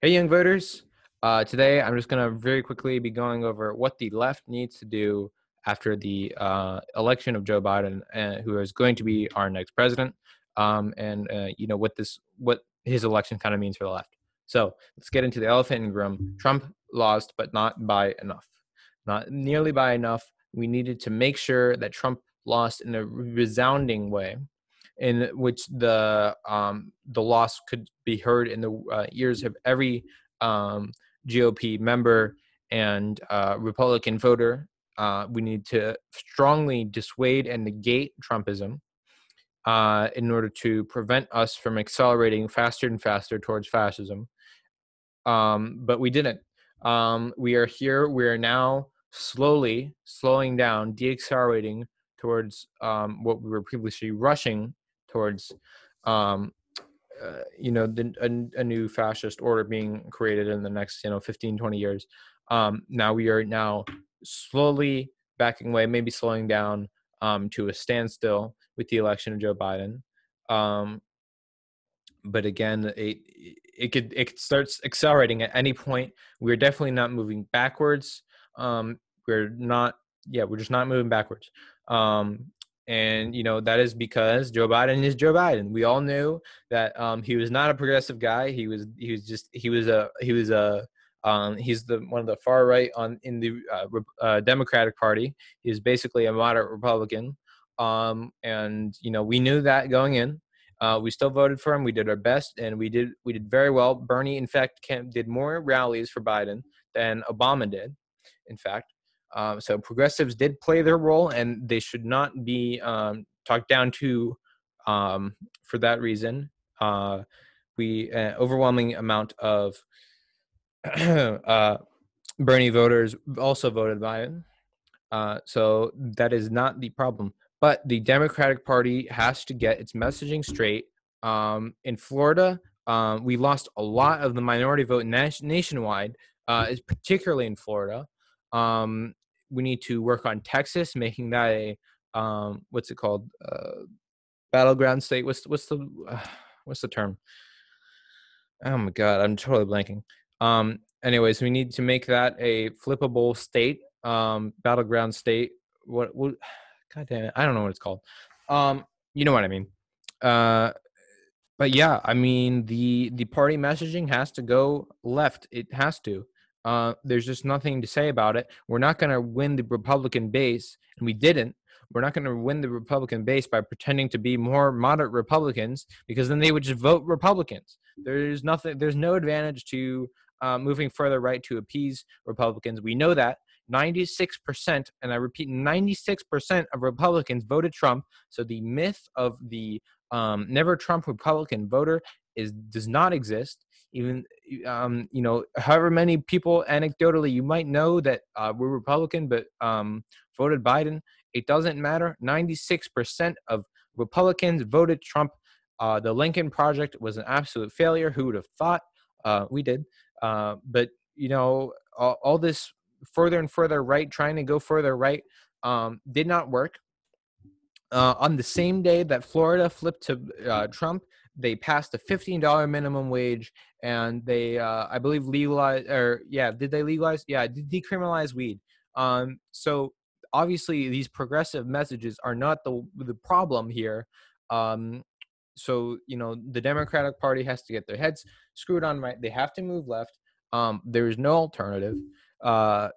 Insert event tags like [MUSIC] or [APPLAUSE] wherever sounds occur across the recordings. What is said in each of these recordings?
Hey, young voters. Uh, today, I'm just going to very quickly be going over what the left needs to do after the uh, election of Joe Biden, uh, who is going to be our next president, um, and uh, you know what this what his election kind of means for the left. So let's get into the elephant in the room. Trump lost, but not by enough, not nearly by enough. We needed to make sure that Trump lost in a resounding way in which the um, the loss could be heard in the uh, ears of every um, GOP member and uh, Republican voter. Uh, we need to strongly dissuade and negate Trumpism uh, in order to prevent us from accelerating faster and faster towards fascism. Um, but we didn't. Um, we are here. We are now slowly slowing down, deaccelerating towards um, what we were previously rushing towards um, uh, you know the, a, a, new fascist order being created in the next you know 15 20 years. Um, now we are now slowly backing away maybe slowing down um, to a standstill with the election of joe biden. Um, but again it it could it starts accelerating at any point. We're definitely not moving backwards. Um, we're not yeah we're just not moving backwards. Um, and you know that is because Joe Biden is Joe Biden. We all knew that um, he was not a progressive guy. He was he was just he was a he was a um, he's the one of the far right on in the uh, uh, Democratic Party. He's basically a moderate Republican, um, and you know we knew that going in. Uh, we still voted for him. We did our best, and we did we did very well. Bernie, in fact, did more rallies for Biden than Obama did. In fact, um, so progressives did play their role, and they should not be um, talked down to um, for that reason. Uh, we uh, overwhelming amount of [CLEARS THROAT] uh, Bernie voters also voted Biden. Uh, so that is not the problem. But the Democratic Party has to get its messaging straight. Um, in Florida, um, we lost a lot of the minority vote nationwide, uh, particularly in Florida. Um, we need to work on Texas, making that a um, what's it called, uh, battleground state. What's what's the uh, [SIGHS] what's the term? Oh my god, I'm totally blanking. Um, anyways, we need to make that a flippable state, um, battleground state. What? What? [SIGHS] God damn it, I don't know what it's called. Um, you know what I mean. Uh, but yeah, I mean the the party messaging has to go left. It has to. Uh, there's just nothing to say about it. We're not going to win the Republican base, and we didn't. We're not going to win the Republican base by pretending to be more moderate Republicans because then they would just vote Republicans. There's nothing. There's no advantage to uh, moving further right to appease Republicans. We know that 96%, and I repeat, 96% of Republicans voted Trump. So the myth of the um, never Trump Republican voter is does not exist even um, you know however many people anecdotally you might know that uh, were republican but um, voted biden. It doesn't matter. 96% of republicans voted trump. Uh, the lincoln project was an absolute failure. Who would have thought? Uh, we did. Uh, but you know all, all, this further and further right trying to go further right um, did not work. Uh, on the same day that Florida flipped to uh, Trump, they passed a $15 minimum wage and they uh, i believe legalize or yeah did they legalize yeah decriminalize weed. Um so obviously these progressive messages are not the the problem here. Um so you know the democratic party has to get their heads screwed on right? They have to move left. Um there is no alternative. Uh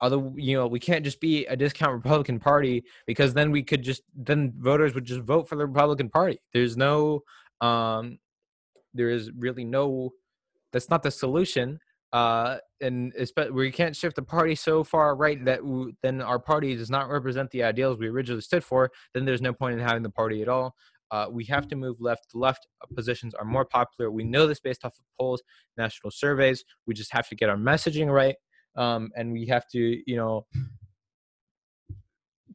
other you know we can't just be a discount republican party because then we could just then voters would just vote for the republican party. There's no um there is really no that's not the solution uh and we can't shift the party so far right that w- then our party does not represent the ideals we originally stood for then there's no point in having the party at all. Uh, we have to move left left positions are more popular. We know this based off of polls national surveys. We just have to get our messaging right um, and we have to you know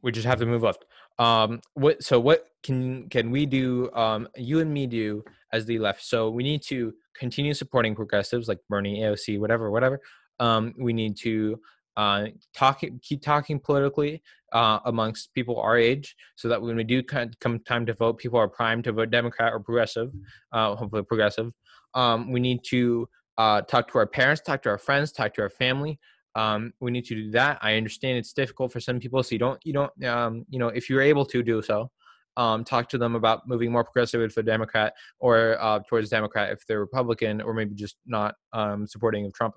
we just have to move left um what so what can can we do um you and me do as the left so we need to continue supporting progressives like bernie aoc whatever whatever um we need to uh, talking, keep talking politically uh, amongst people our age, so that when we do come time to vote, people are primed to vote Democrat or progressive, uh, hopefully progressive. Um, we need to uh, talk to our parents, talk to our friends, talk to our family. Um, we need to do that. I understand it's difficult for some people, so you don't, you don't, um, you know, if you're able to do so, um, talk to them about moving more progressive if they're Democrat or uh, towards Democrat if they're Republican, or maybe just not um, supporting of Trump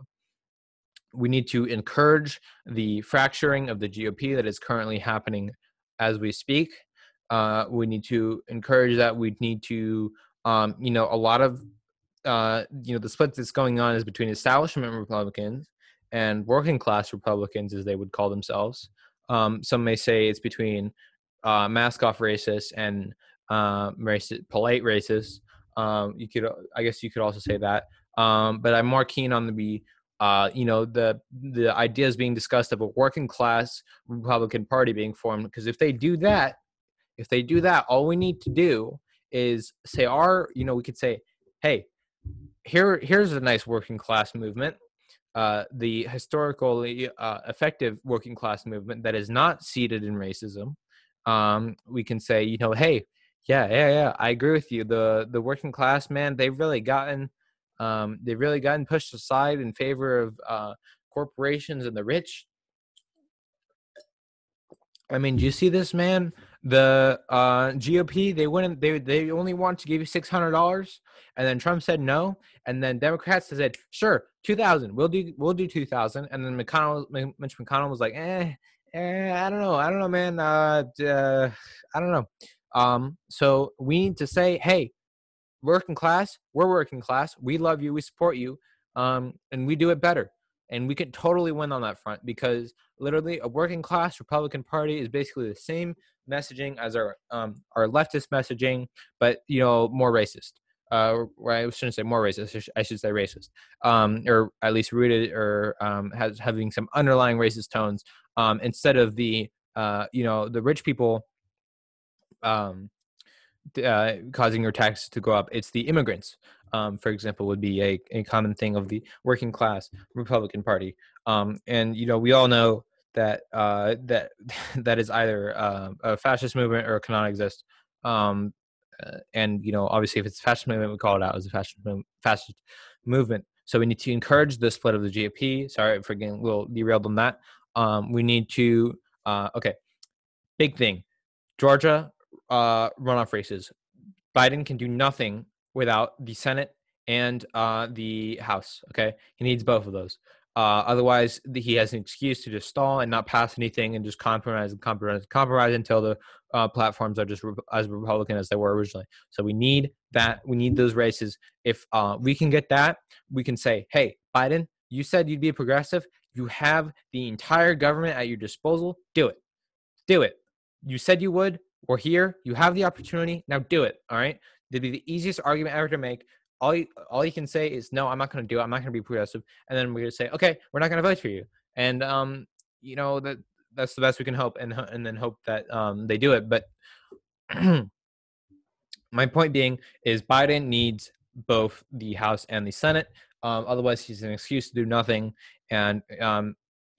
we need to encourage the fracturing of the GOP that is currently happening as we speak. Uh, we need to encourage that. We need to, um, you know, a lot of, uh, you know, the split that's going on is between establishment Republicans and working class Republicans, as they would call themselves. Um, some may say it's between uh, mask off racists and uh, racist, polite racists. Um, you could, I guess, you could also say that. Um, but I'm more keen on the uh, you know the the ideas being discussed of a working class Republican Party being formed. Because if they do that, if they do that, all we need to do is say our, you know, we could say, hey, here here's a nice working class movement. Uh, the historically uh, effective working class movement that is not seated in racism. Um, we can say, you know, hey, yeah, yeah, yeah, I agree with you. The the working class man, they've really gotten um, they've really gotten pushed aside in favor of uh, corporations and the rich. I mean, do you see this man? The uh, GOP they wouldn't they they only want to give you six hundred dollars, and then Trump said no, and then Democrats said sure two thousand we'll do we'll do two thousand, and then McConnell Mitch McConnell was like eh, eh I don't know I don't know man uh, uh I don't know um so we need to say hey working class, we're working class. We love you. We support you. Um, and we do it better. And we can totally win on that front because literally a working class Republican Party is basically the same messaging as our um, our leftist messaging, but you know more racist. Uh, I shouldn't say more racist. I should say racist, um, or at least rooted or um, has having some underlying racist tones um, instead of the uh, you know the rich people um, uh, causing your taxes to go up. It's the immigrants, um, for example, would be a, a common thing of the working class Republican Party. Um, and you know, we all know that uh, that [LAUGHS] that is either uh, a fascist movement or cannot exist. Um, and you know, obviously, if it's a fascist movement, we call it out as a fascist fascist movement. So we need to encourage the split of the GOP. Sorry for getting a little derailed on that. Um, we need to uh, okay, big thing. Georgia uh, runoff races. Biden can do nothing without the Senate and uh, the House. Okay, he needs both of those. Uh, otherwise, he has an excuse to just stall and not pass anything and just compromise and compromise, and compromise until the uh, platforms are just re- as Republican as they were originally. So we need that. We need those races. If uh, we can get that, we can say, "Hey, Biden, you said you'd be progressive. You have the entire government at your disposal. Do it. Do it. You said you would. We're here. You have the opportunity. Now do it. All right. It'd be the easiest argument ever to make. All you, all you can say is, no, I'm not going to do it. I'm not going to be progressive. And then we're going to say, okay, we're not going to vote for you. And, um, you know, that that's the best we can hope and, and then hope that um, they do it. But [CLEARS THROAT] my point being is Biden needs both the House and the Senate. Um, otherwise, he's an excuse to do nothing. And um,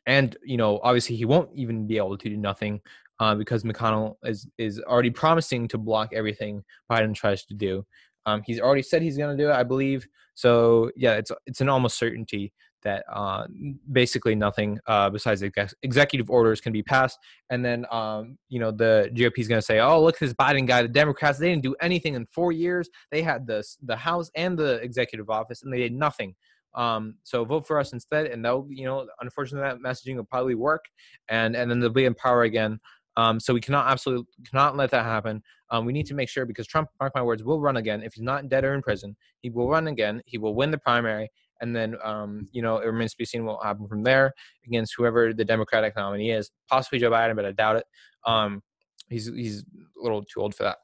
and you know, obviously, he won't even be able to do nothing uh, because McConnell is is already promising to block everything Biden tries to do. Um, he's already said he's going to do it, I believe. So yeah, it's it's an almost certainty that uh, basically nothing uh, besides ex- executive orders can be passed. And then um, you know the GOP is going to say, "Oh, look at this Biden guy. The Democrats they didn't do anything in four years. They had the the House and the executive office, and they did nothing." Um, so vote for us instead, and they'll, you know, unfortunately, that messaging will probably work, and and then they'll be in power again. Um, so we cannot absolutely cannot let that happen. Um, we need to make sure because Trump, mark my words, will run again. If he's not dead or in prison, he will run again. He will win the primary, and then um, you know it remains to be seen what will happen from there against whoever the Democratic nominee is, possibly Joe Biden, but I doubt it. Um, he's he's a little too old for that.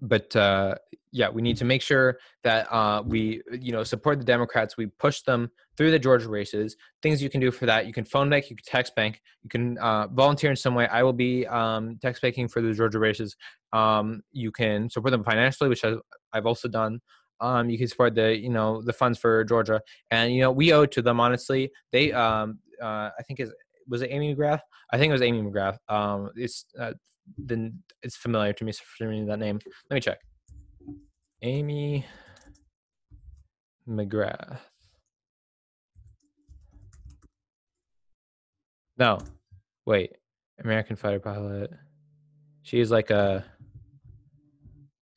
But uh, yeah, we need to make sure that uh, we, you know, support the Democrats. We push them through the Georgia races. Things you can do for that: you can phone bank, you can text bank, you can uh, volunteer in some way. I will be um, text banking for the Georgia races. Um, you can support them financially, which I've also done. um, you can support the you know the funds for Georgia, and you know we owe to them honestly. They um, uh, I think is was it Amy McGrath? I think it was Amy McGrath. Um, it's uh, then it's familiar to me me that name. Let me check. Amy McGrath. No, wait. American fighter pilot. She's like a.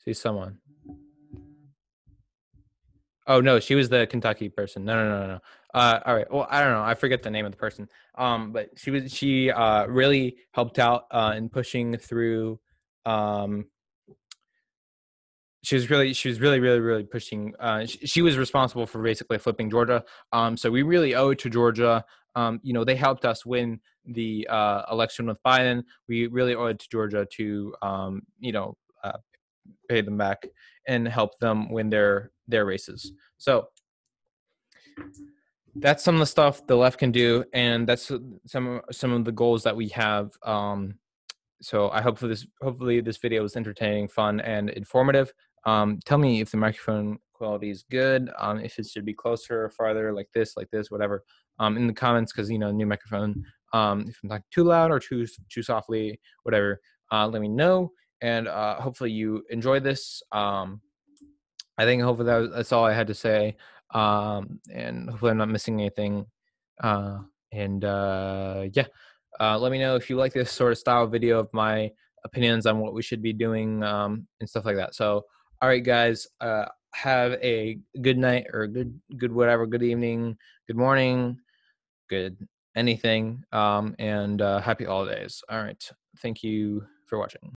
She's someone. Oh no, she was the Kentucky person. No, no, no, no. Uh, all right. Well, I don't know. I forget the name of the person. Um, but she was she uh, really helped out uh, in pushing through. Um, she was really she was really really really pushing. Uh, she, she was responsible for basically flipping Georgia. Um, so we really owe it to Georgia. Um, you know, they helped us win the uh, election with Biden. We really owe it to Georgia to um, you know uh, pay them back and help them win their their races. So that's some of the stuff the left can do, and that's some some of the goals that we have. Um, so I hope for this hopefully this video was entertaining, fun, and informative. Um, tell me if the microphone quality is good, um, if it should be closer or farther, like this, like this, whatever, um, in the comments, because you know, new microphone. Um, if I'm talking too loud or too too softly, whatever, uh, let me know, and uh, hopefully you enjoy this. Um, I think hopefully that was, that's all I had to say, um, and hopefully I'm not missing anything. Uh, and uh, yeah, uh, let me know if you like this sort of style video of my opinions on what we should be doing um, and stuff like that. So, all right, guys, uh, have a good night or good good whatever, good evening, good morning, good anything, um, and uh, happy holidays. All right, thank you for watching.